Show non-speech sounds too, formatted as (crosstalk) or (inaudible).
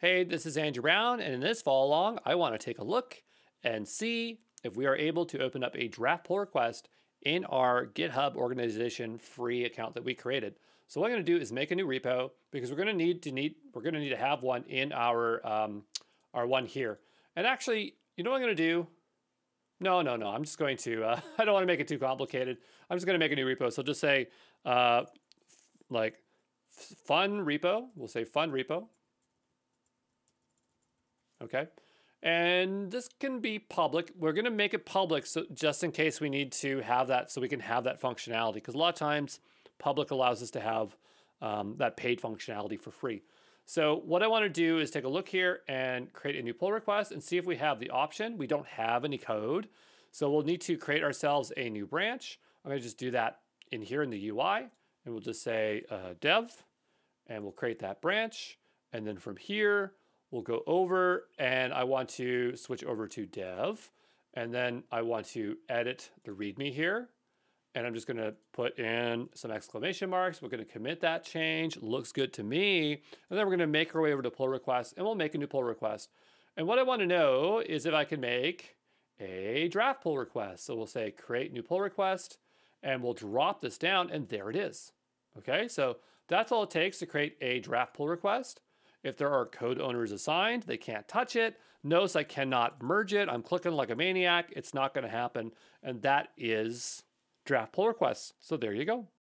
Hey, this is Andrew Brown, and in this follow along, I want to take a look and see if we are able to open up a draft pull request in our GitHub organization free account that we created. So what I'm going to do is make a new repo because we're going to need to need we're going to need to have one in our um, our one here. And actually, you know what I'm going to do? No, no, no. I'm just going to. Uh, (laughs) I don't want to make it too complicated. I'm just going to make a new repo. So just say uh, like fun repo. We'll say fun repo. Okay. And this can be public. We're going to make it public so just in case we need to have that so we can have that functionality. Because a lot of times public allows us to have um, that paid functionality for free. So what I want to do is take a look here and create a new pull request and see if we have the option. We don't have any code. So we'll need to create ourselves a new branch. I'm going to just do that in here in the UI. And we'll just say uh, dev. And we'll create that branch. And then from here, we'll go over and I want to switch over to dev. And then I want to edit the README here. And I'm just going to put in some exclamation marks. We're going to commit that change. Looks good to me. And then we're going to make our way over to pull request and we'll make a new pull request. And what I want to know is if I can make a draft pull request. So we'll say create new pull request and we'll drop this down and there it is. Okay, so that's all it takes to create a draft pull request. If there are code owners assigned, they can't touch it. Notice I cannot merge it. I'm clicking like a maniac. It's not going to happen. And that is draft pull requests. So there you go.